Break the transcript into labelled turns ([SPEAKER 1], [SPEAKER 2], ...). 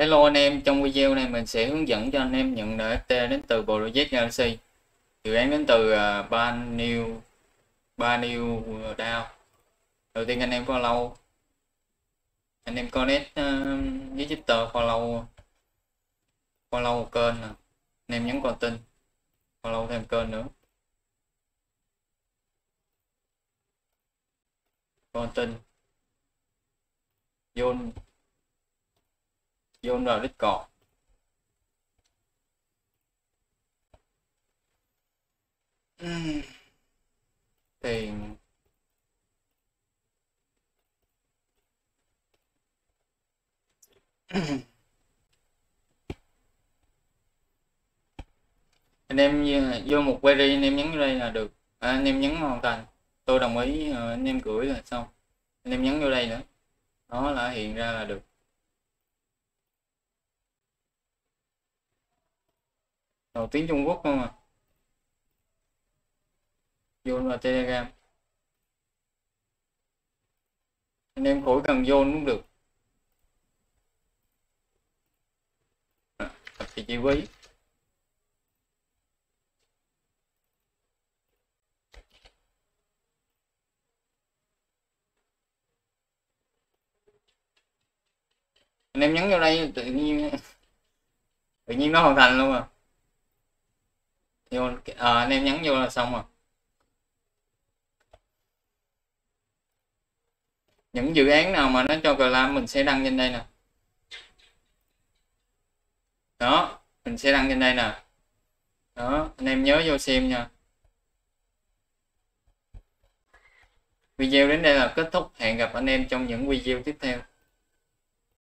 [SPEAKER 1] Hello anh em, trong video này mình sẽ hướng dẫn cho anh em nhận NFT đến từ Project Galaxy. Dự án đến từ à, uh, Ban New Ban New DAO. Đầu tiên anh em follow anh em connect uh, với Twitter follow follow kênh nè. Anh em nhấn còn tin follow thêm kênh nữa. Còn tin vô vô vào Discord tiền anh em vô một query anh em nhấn vô đây là được. À, anh em nhấn hoàn thành tôi đồng ý ờ, anh em gửi là xong. Anh em nhấn vô đây nữa. Nó là hiện ra là được. Đầu tiếng Trung Quốc không à vô là Telegram. Anh em khỏi cần vô cũng được. À, thì chi quý. Anh em nhấn vào đây, tự nhiên tự nhiên nó hoàn thành luôn à vô à, anh em nhắn vô là xong rồi. Những dự án nào mà nó cho làm mình sẽ đăng trên đây nè. Đó mình sẽ đăng trên đây nè. Đó anh em nhớ vô xem nha. Video đến đây là kết thúc. Hẹn gặp anh em trong những video tiếp theo.